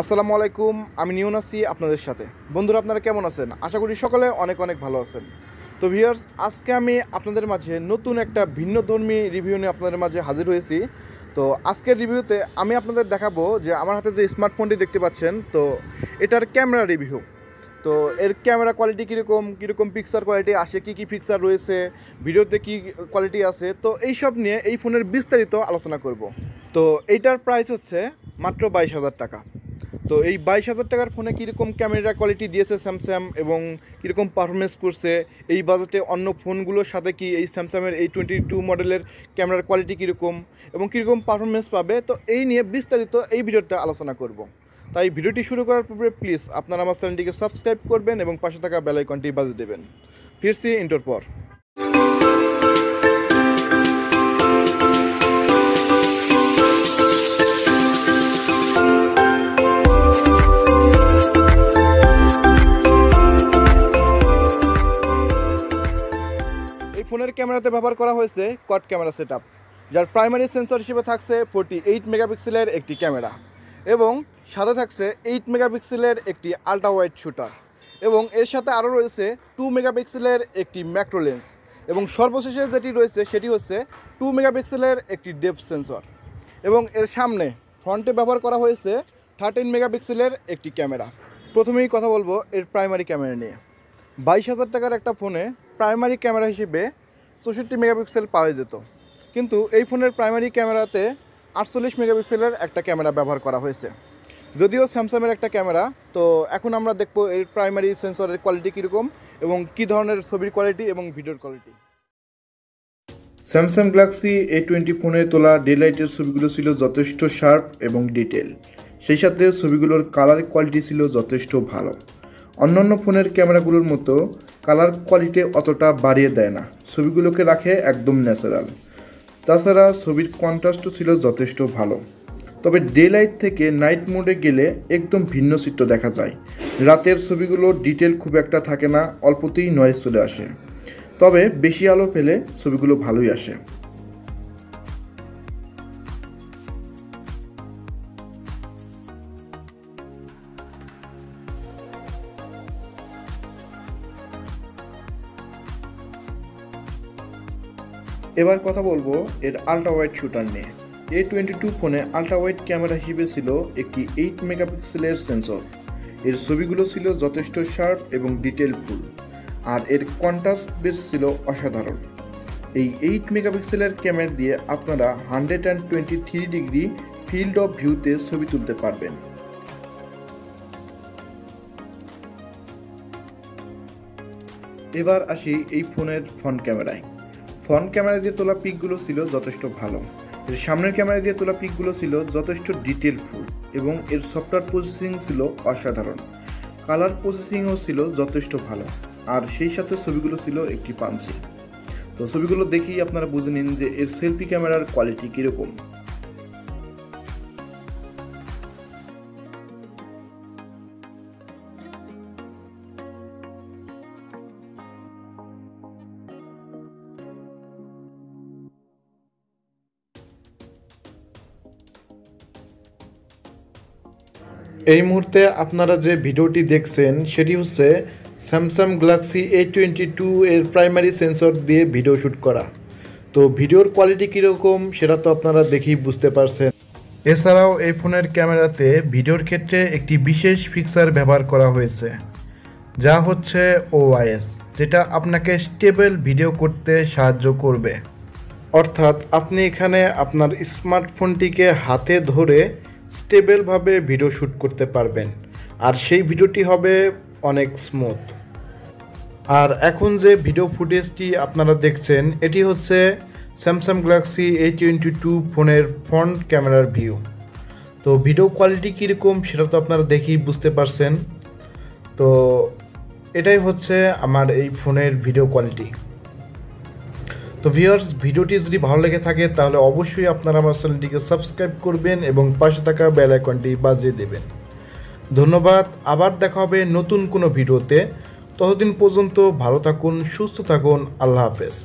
আসসালামু আলাইকুম, আমি নিউন আছি আপনাদের সাথে। বন্ধুরা, আপনারা কেমন আছেন? আশা করি সকলে অনেক অনেক ভালো আছেন। তো ভিউয়ার্স, আজকে আমি আপনাদের মাঝে নতুন একটা ভিন্ন ধর্মী রিভিউ নিয়ে আপনাদের মাঝে হাজির হয়েছি। তো আজকের রিভিউতে আমি আপনাদের দেখাবো যে আমার হাতে যে স্মার্টফোনটি দেখতে পাচ্ছেন, তো এটার ক্যামেরা রিভিউ। তো এর ক্যামেরা কোয়ালিটি কীরকম কীরকম পিকচার কোয়ালিটি আসে কী কী পিকচার রয়েছে, ভিডিওতে কী কোয়ালিটি আছে, তো এইসব নিয়ে এই ফোনের বিস্তারিত আলোচনা করব। তো এইটার প্রাইস হচ্ছে মাত্র বাইশ হাজার টাকা। তো এই বাইশ হাজার টাকার ফোনে কীরকম ক্যামেরা কোয়ালিটি দিয়েছে স্যামসাং এবং কীরকম পারফরমেন্স করছে? এই বাজেটে অন্য ফোনগুলোর সাথে কি এই স্যামসাংয়ের এই টোয়েন্টি টু মডেলের ক্যামেরার কোয়ালিটি কীরকম এবং কীরকম পারফরমেন্স পাবে? তো এই নিয়ে বিস্তারিত এই ভিডিওটা আলোচনা করব। তাই ভিডিওটি শুরু করার পূর্বে প্লিজ আপনারা আমার চ্যানেলটিকে সাবস্ক্রাইব করবেন এবং পাশে থাকা বেল আইকনটি বাজিয়ে দেবেন। ফিরছি ইন্টোর পর। ফোনের ক্যামেরাতে ব্যবহার করা হয়েছে কট ক্যামেরা সেটআপ যার প্রাইমারি সেন্সর হিসেবে থাকছে ফোরটি এইট মেগাপিক্সেলের একটি ক্যামেরা এবং সাথে থাকছে এইট মেগাপিক্সেলের একটি আল্ট্রা ওয়াইড শুটার এবং এর সাথে আরও রয়েছে টু মেগাপিক্সেলের একটি ম্যাক্রো লেন্স এবং সর্বশেষে যেটি রয়েছে সেটি হচ্ছে টু মেগাপিক্সেলের একটি ডেপ সেন্সর এবং এর সামনে ফ্রন্টে ব্যবহার করা হয়েছে থার্টিন মেগাপিক্সেলের একটি ক্যামেরা। প্রথমেই কথা বলব এর প্রাইমারি ক্যামেরা নিয়ে। বাইশ হাজার টাকার একটা ফোনে প্রাইমারি ক্যামেরা হিসেবে চৌষট্টি মেগাপিক্সেল পাওয়া যেত। কিন্তু এই ফোনের প্রাইমারি ক্যামেরাতে আটচল্লিশ মেগাপিক্সেলের একটা ক্যামেরা ব্যবহার করা হয়েছে। যদিও স্যামসাংয়ের একটা ক্যামেরা, তো এখন আমরা দেখব এর প্রাইমারি সেন্সরের কোয়ালিটি কীরকম এবং কী ধরনের ছবির কোয়ালিটি এবং ভিডিওর quality Samsung Galaxy A twenty ফোনে তোলা ডে লাইটের ছবিগুলো ছিল যথেষ্ট শার্প এবং ডিটেল সেই সাথে ছবিগুলোর কালার কোয়ালিটি ছিল যথেষ্ট ভালো। অন্যান্য ফোনের ক্যামেরাগুলোর মতো কালার কোয়ালিটি অতটা বাড়িয়ে দেয় না। ছবিগুলোকে রাখে একদম ন্যাচারাল। তাছাড়া ছবির কন্ট্রাস্টও ছিল যথেষ্ট ভালো। তবে ডে লাইট থেকে নাইট মোডে গেলে একদম ভিন্ন চিত্র দেখা যায়। রাতের ছবিগুলো ডিটেল খুব একটা থাকে না, অল্পতেই নয়েজ চলে আসে। তবে বেশি আলো পেলে ছবিগুলো ভালোই আসে। এবার কথা বলব এর আল্ট্রা ওয়াইড শুটার নিয়ে। এ টোয়েন্টি টু ফোনে আল্ট্রা ওয়াইড ক্যামেরা হিসেবে ছিল একটি এইট মেগাপিক্সেলের সেন্সর এর ছবিগুলো ছিল যথেষ্ট শার্প এবং ডিটেলফুল আর এর কন্ট্রাস্ট বেস ছিল অসাধারণ। এই এইট মেগাপিক্সেলের ক্যামেরা দিয়ে আপনারা hundred and twenty three degree field of ভিউতে ছবি তুলতে পারবেন। এবার আসি এই ফোনের ফ্রন্ট ক্যামেরায় ফ্রন্ট ক্যামেরা দিয়ে তোলা পিকগুলো ছিল যথেষ্ট ভালো। এর সামনের ক্যামেরা দিয়ে তোলা পিকগুলো ছিল যথেষ্ট ডিটেলফুল এবং এর সফটওয়্যার প্রসেসিং ছিল অসাধারণ। কালার প্রসেসিংও ছিল যথেষ্ট ভালো। আর সেই সাথে ছবিগুলো ছিল একটি পাঞ্চি তো ছবিগুলো দেখেই আপনারা বুঝে নিন যে এর সেলফি ক্যামেরার কোয়ালিটি কীরকম। এই মুহূর্তে আপনারা যে ভিডিওটি দেখছেন, সেটি হচ্ছে Samsung Galaxy A twenty two এর প্রাইমারি সেন্সর দিয়ে ভিডিও শ্যুট করা। তো ভিডিওর কোয়ালিটি কীরকম, সেটা তো আপনারা দেখেই বুঝতে পারছেন। এছাড়াও এই ফোনের ক্যামেরাতে ভিডিওর ক্ষেত্রে একটি বিশেষ ফিক্সার ব্যবহার করা হয়েছে, যা হচ্ছে ওআইএস যেটা আপনাকে স্টেবল ভিডিও করতে সাহায্য করবে। অর্থাৎ আপনি এখানে আপনার স্মার্টফোনটিকে হাতে ধরে স্টেবলভাবে ভিডিও শ্যুট করতে পারবেন। আর সেই ভিডিওটি হবে অনেক স্মুথ আর এখন যে ভিডিও ফুটেজটি আপনারা দেখছেন, এটি হচ্ছে Samsung Galaxy A twenty two ফোনের ফ্রন্ট ক্যামেরার ভিউ তো ভিডিও কোয়ালিটি কীরকম সেটা তো আপনারা দেখেই বুঝতে পারছেন। তো এটাই হচ্ছে আমার এই ফোনের ভিডিও কোয়ালিটি তো ভিউয়ার্স ভিডিওটি যদি ভালো লেগে থাকে, তাহলে অবশ্যই আপনারা আমার চ্যানেলটিকে সাবস্ক্রাইব করবেন এবং পাশে থাকা বেল আইকনটি বাজিয়ে দেবেন। ধন্যবাদ, আবার দেখা হবে নতুন কোনো ভিডিওতে। ততদিন পর্যন্ত ভালো থাকুন, সুস্থ থাকুন, আল্লাহ হাফেজ।